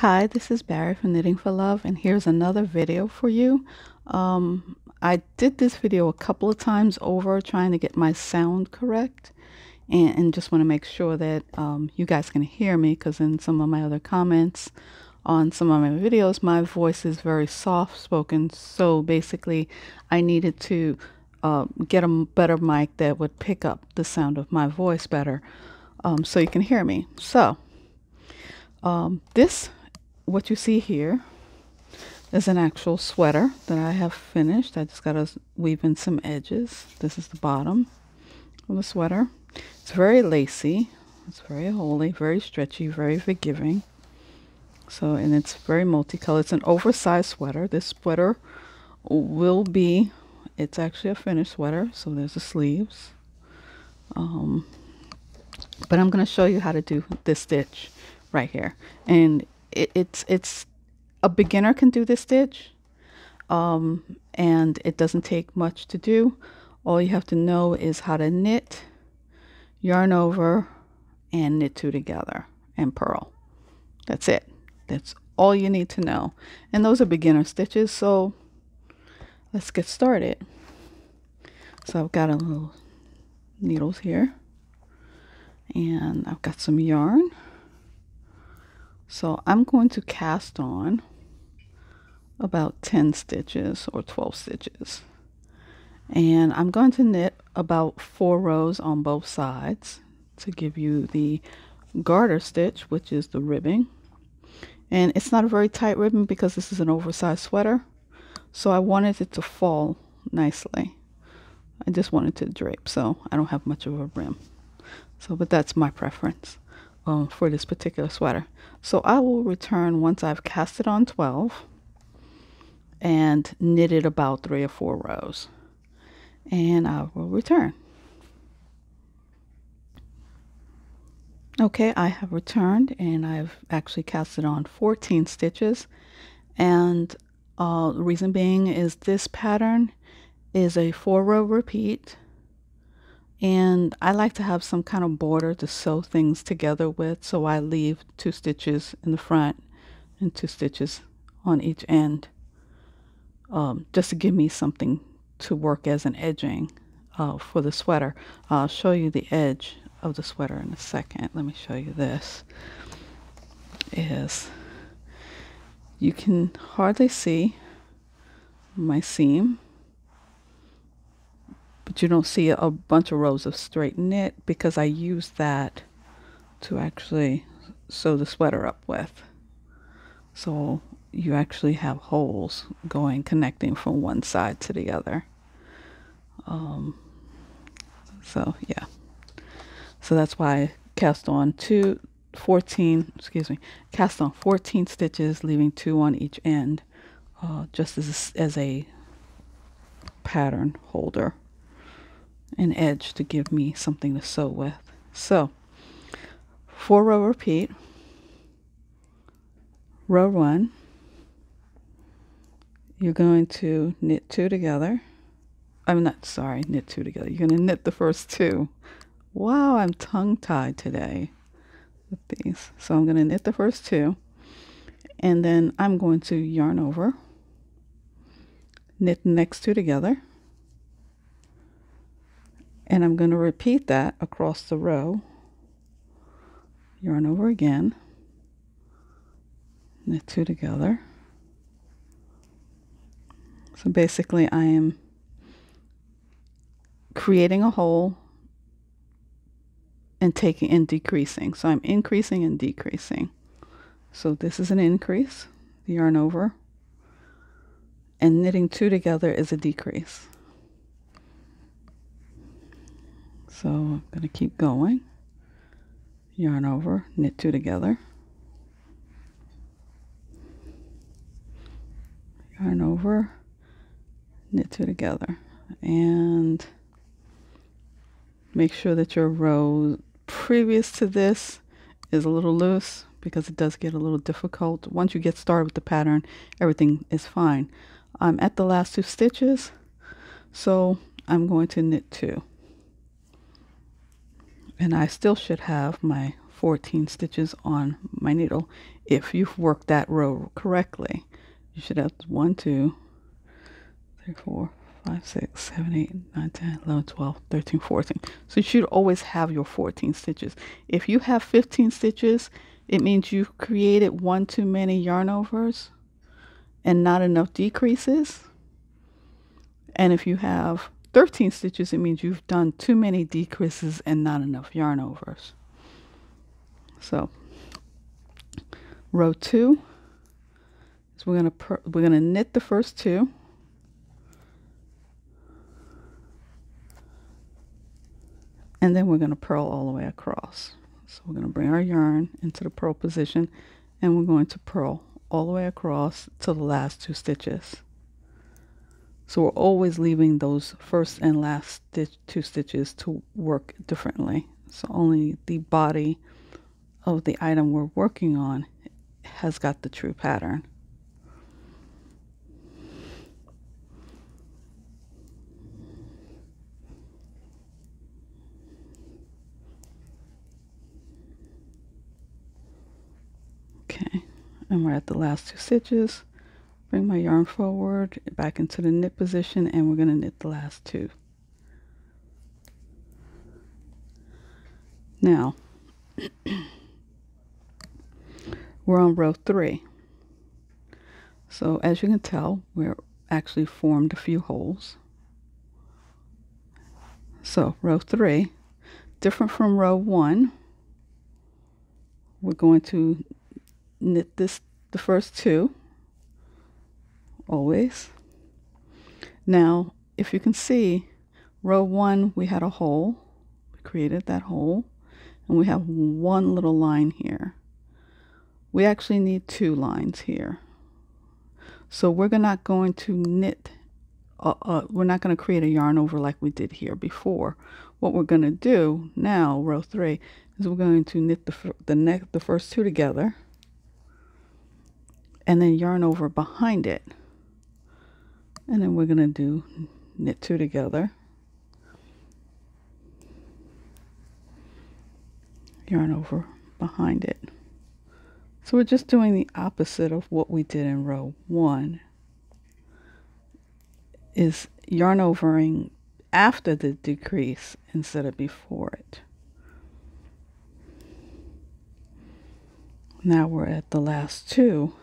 Hi, this is Barrie from Knitting for Love, and here's another video for you. Um, I did this video a couple of times over trying to get my sound correct, and, and just want to make sure that um, you guys can hear me because in some of my other comments on some of my videos, my voice is very soft spoken. So basically, I needed to uh, get a better mic that would pick up the sound of my voice better um, so you can hear me. So, um, this, what you see here, is an actual sweater that I have finished. I just got to weave in some edges. This is the bottom of the sweater. It's very lacy. It's very holy, very stretchy, very forgiving. So, and it's very multicolored. It's an oversized sweater. This sweater will be, it's actually a finished sweater. So there's the sleeves. Um, but I'm going to show you how to do this stitch right here. And it, it's, it's, a beginner can do this stitch. Um, and it doesn't take much to do. All you have to know is how to knit, yarn over, and knit two together and purl. That's it. That's all you need to know. And those are beginner stitches, so let's get started. So I've got a little needles here and I've got some yarn. So I'm going to cast on about 10 stitches or 12 stitches. And I'm going to knit about four rows on both sides to give you the garter stitch, which is the ribbing. And it's not a very tight ribbon because this is an oversized sweater. So I wanted it to fall nicely. I just wanted to drape, so I don't have much of a rim. So, but that's my preference um, for this particular sweater. So I will return once I've cast it on 12 and knitted about three or four rows. And I will return. Okay, I have returned and I've actually casted on 14 stitches. And uh, the reason being is this pattern is a four row repeat and I like to have some kind of border to sew things together with so I leave two stitches in the front and two stitches on each end um, just to give me something to work as an edging uh, for the sweater. I'll show you the edge of the sweater in a second. Let me show you this. Is you can hardly see my seam but you don't see a bunch of rows of straight knit because I use that to actually sew the sweater up with. So you actually have holes going connecting from one side to the other. Um, so yeah. So that's why I cast on two, 14, excuse me, cast on 14 stitches, leaving two on each end, uh, just as, as a pattern holder an edge to give me something to sew with. So, four row repeat, row one, you're going to knit two together. I'm not sorry, knit two together. You're going to knit the first two. Wow, I'm tongue tied today with these. So I'm going to knit the first two and then I'm going to yarn over, knit the next two together and I'm going to repeat that across the row. Yarn over again. Knit two together. So basically I am creating a hole and taking and decreasing. So I'm increasing and decreasing. So this is an increase, yarn over, and knitting two together is a decrease. So I'm going to keep going. Yarn over, knit two together. Yarn over, knit two together. And make sure that your row previous to this is a little loose because it does get a little difficult. Once you get started with the pattern, everything is fine. I'm at the last two stitches, so I'm going to knit two and I still should have my 14 stitches on my needle if you've worked that row correctly. You should have 1, 2, 3, 4, 5, 6, 7, 8, 9, 10, 11, 12, 13, 14. So you should always have your 14 stitches. If you have 15 stitches, it means you've created one too many yarn overs and not enough decreases. And if you have 13 stitches, it means you've done too many decreases and not enough yarn overs. So row two is we're gonna we're gonna knit the first two. And then we're gonna purl all the way across. So we're gonna bring our yarn into the purl position and we're going to purl all the way across to the last two stitches. So we're always leaving those first and last stitch, two stitches to work differently. So only the body of the item we're working on has got the true pattern. Okay, and we're at the last two stitches. Bring my yarn forward, back into the knit position, and we're going to knit the last two. Now, we're on row three. So as you can tell, we're actually formed a few holes. So row three, different from row one, we're going to knit this the first two always. Now, if you can see, row one, we had a hole. We created that hole. And we have one little line here. We actually need two lines here. So we're not going to knit, uh, uh, we're not going to create a yarn over like we did here before. What we're going to do now, row three, is we're going to knit the, the, neck, the first two together and then yarn over behind it and then we're going to do knit two together. Yarn over behind it. So we're just doing the opposite of what we did in row one is yarn overing after the decrease instead of before it. Now we're at the last two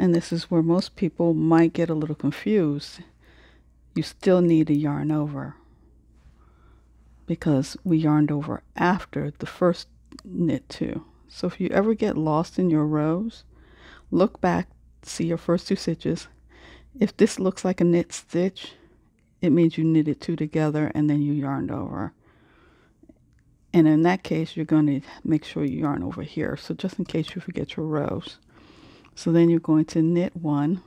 and this is where most people might get a little confused. You still need to yarn over because we yarned over after the first knit two. So if you ever get lost in your rows, look back, see your first two stitches. If this looks like a knit stitch, it means you knitted two together and then you yarned over. And in that case, you're going to make sure you yarn over here. So just in case you forget your rows. So then you're going to knit one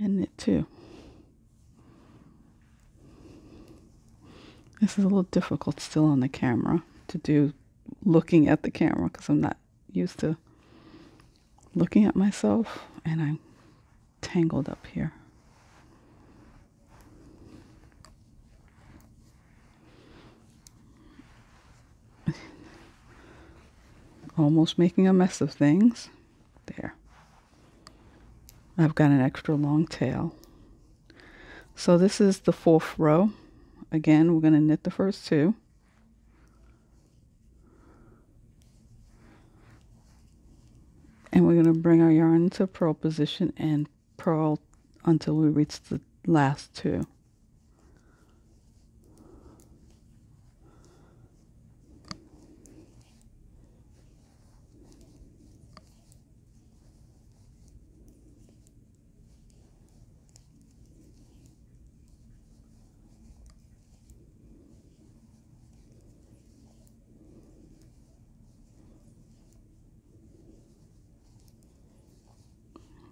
and knit two. This is a little difficult still on the camera to do looking at the camera because I'm not used to looking at myself and I'm tangled up here. Almost making a mess of things. There. I've got an extra long tail. So this is the fourth row. Again, we're going to knit the first two. And we're going to bring our yarn into purl position and purl until we reach the last two.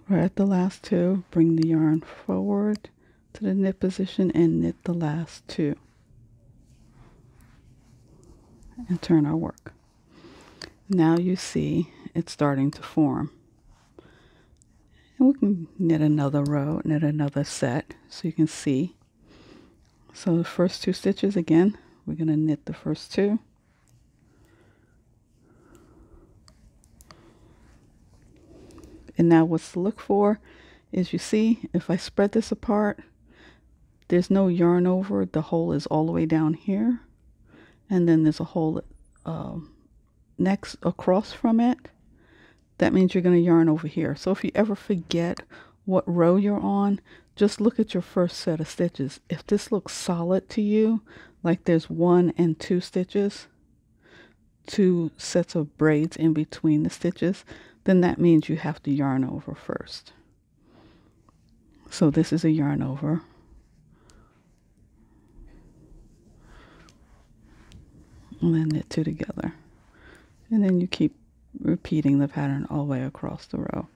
We're at the last two. Bring the yarn forward to the knit position and knit the last two. And turn our work. Now you see it's starting to form. And we can knit another row, knit another set so you can see. So the first two stitches again, we're going to knit the first two. And now what's to look for is you see, if I spread this apart, there's no yarn over. The hole is all the way down here. And then there's a hole uh, next across from it. That means you're going to yarn over here. So if you ever forget what row you're on, just look at your first set of stitches. If this looks solid to you, like there's one and two stitches, two sets of braids in between the stitches, then that means you have to yarn over first. So this is a yarn over. And then knit two together. And then you keep repeating the pattern all the way across the row.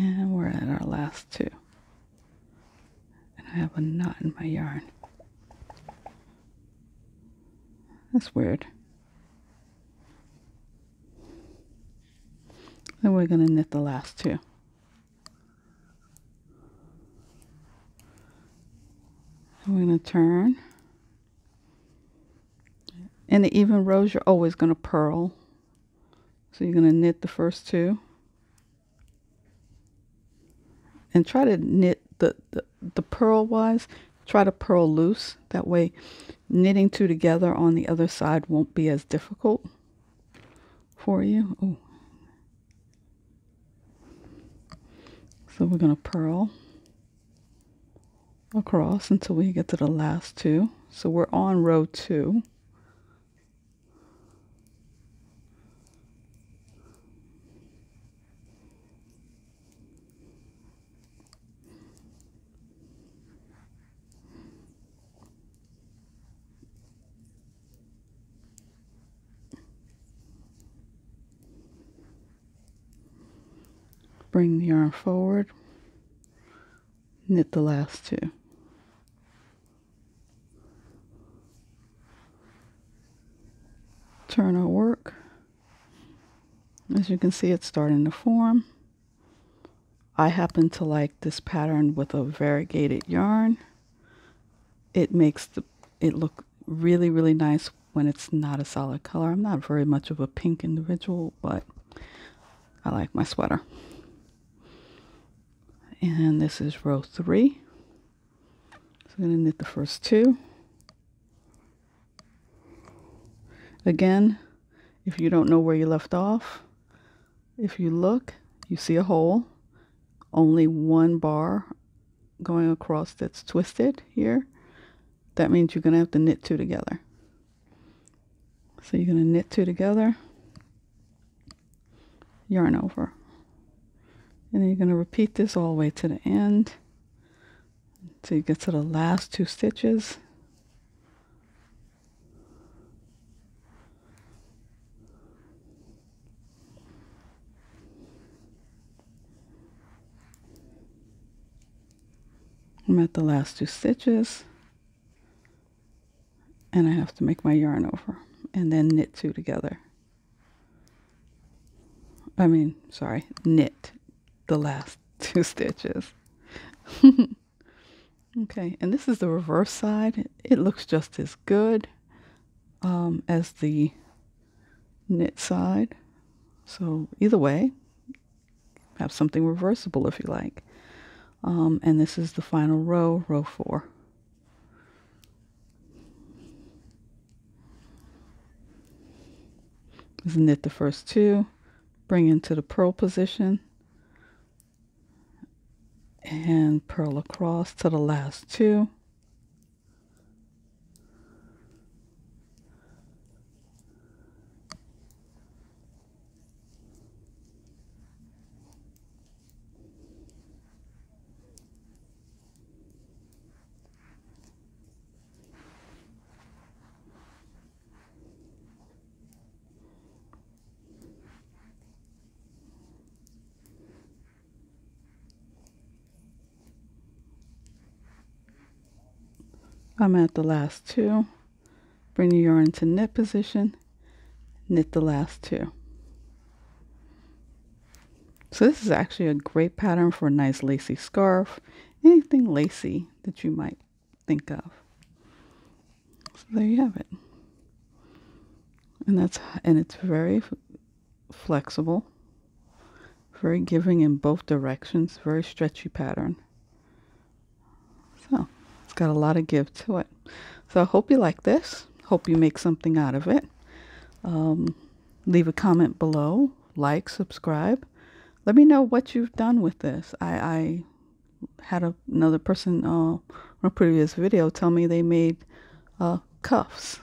And we're at our last two. And I have a knot in my yarn. That's weird. Then we're going to knit the last two. we're going to turn. And the even rows, you're always going to purl. So you're going to knit the first two and try to knit the, the, the purl wise, try to purl loose. That way knitting two together on the other side won't be as difficult for you. Ooh. So we're going to purl across until we get to the last two. So we're on row two. Bring the yarn forward, knit the last two. Turn our work. As you can see, it's starting to form. I happen to like this pattern with a variegated yarn. It makes the it look really, really nice when it's not a solid color. I'm not very much of a pink individual, but I like my sweater and this is row three. So I'm going to knit the first two. Again, if you don't know where you left off, if you look, you see a hole, only one bar going across that's twisted here. That means you're going to have to knit two together. So you're going to knit two together, yarn over. And you're going to repeat this all the way to the end until you get to the last two stitches. I'm at the last two stitches and I have to make my yarn over and then knit two together. I mean, sorry, knit the last two stitches. okay, and this is the reverse side. It looks just as good um, as the knit side. So either way, have something reversible if you like. Um, and this is the final row, row four. Just knit the first two, bring into the purl position, and purl across to the last two. I'm at the last two. Bring the yarn to knit position, knit the last two. So this is actually a great pattern for a nice lacy scarf, anything lacy that you might think of. So there you have it. And that's and it's very flexible, very giving in both directions, very stretchy pattern. So got a lot of give to it. So I hope you like this. Hope you make something out of it. Um, leave a comment below, like, subscribe let me know what you've done with this. I, I had a, another person uh, on a previous video tell me they made uh, cuffs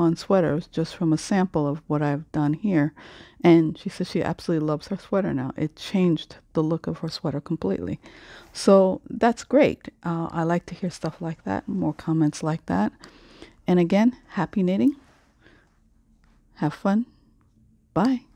on sweaters just from a sample of what I've done here. And she says she absolutely loves her sweater now. It changed the look of her sweater completely. So that's great. Uh, I like to hear stuff like that, more comments like that. And again, happy knitting. Have fun. Bye.